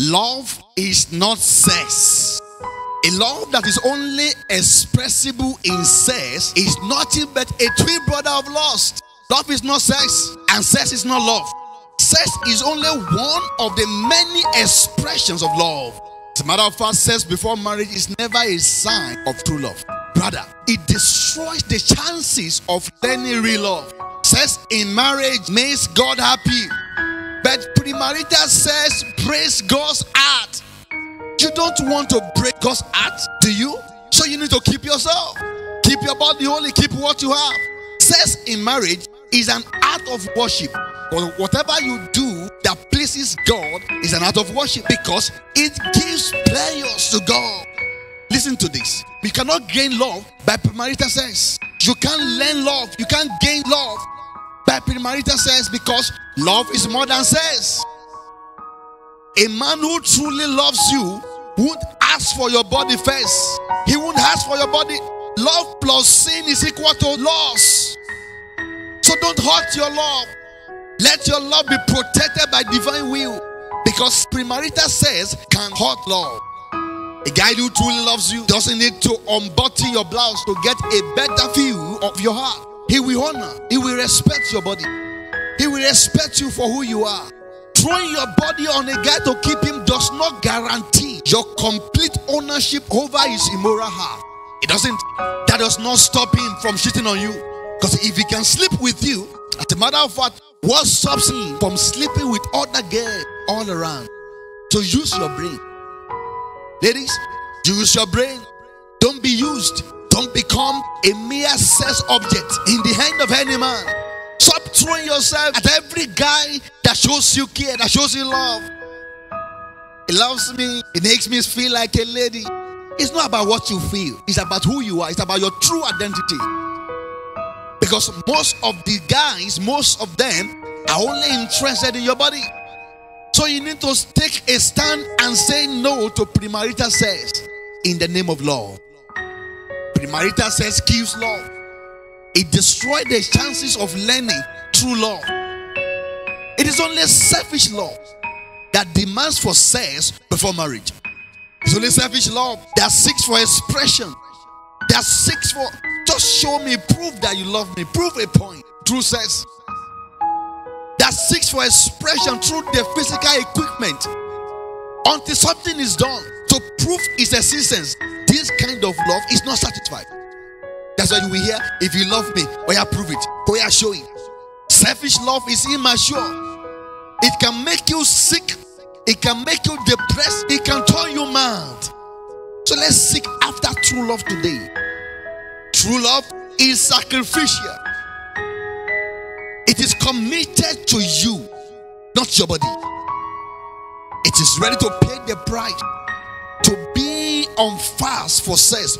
Love is not sex. A love that is only expressible in sex is nothing but a twin brother of lust. Love is not sex, and sex is not love. Sex is only one of the many expressions of love. As a matter of fact, sex before marriage is never a sign of true love. Brother, it destroys the chances of learning real love. Sex in marriage makes God happy, but premarital sex breaks God's heart. You don't want to break God's heart, do you? So you need to keep yourself. Keep your body holy, keep what you have. Sex in marriage is an act of worship. But whatever you do that pleases God is an act of worship because it gives pleasures to God. Listen to this. We cannot gain love by premarital sex. You can't learn love. You can't gain love by premarital sex because love is more than sex. A man who truly loves you won't ask for your body first. He won't ask for your body. Love plus sin is equal to loss. So don't hurt your love. Let your love be protected by divine will. Because premarital sex can hurt love. A guy who truly loves you doesn't need to unbutton your blouse to get a better view of your heart. He will honor, he will respect your body, he will respect you for who you are. Throwing your body on a guy to keep him does not guarantee your complete ownership over his immoral heart. It doesn't, that does not stop him from cheating on you. Because if he can sleep with you, as a matter of fact, what stops him from sleeping with other girls all around? So use your brain. Ladies, use your brain. Don't be used. Don't become a mere sex object in the hand of any man. Throwing yourself at every guy that shows you care, that shows you love. He loves me. It makes me feel like a lady. It's not about what you feel. It's about who you are. It's about your true identity. Because most of the guys, most of them are only interested in your body. So you need to take a stand and say no to premarital sex in the name of love. Premarital sex kills love. It destroys the chances of learning true love. It is only selfish love that demands for sex before marriage. It's only selfish love that seeks for expression, that seeks for just show me, prove that you love me, prove a point through sex, that seeks for expression through the physical equipment until something is done to prove its existence. This kind of love is not satisfied. That's why you will hear if you love me, or you prove it, or you show it. Selfish love is immature. It can make you sick. It can make you depressed. It can turn you mad. So let's seek after true love today. True love is sacrificial. It is committed to you, not your body. It is ready to pay the price to be on fast for sex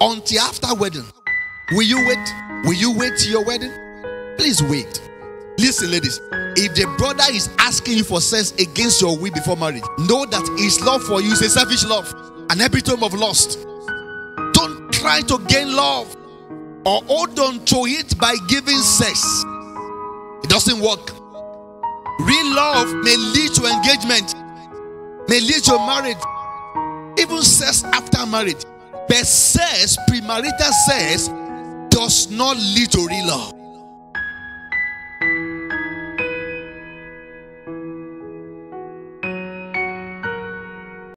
until after wedding. Will you wait? Will you wait till your wedding? Please wait. Listen, ladies. If the brother is asking you for sex against your will before marriage, know that his love for you is a selfish love, an epitome of lust. Don't try to gain love or hold on to it by giving sex. It doesn't work. Real love may lead to engagement, may lead to marriage, even sex after marriage. But sex, premarital sex, does not lead to real love.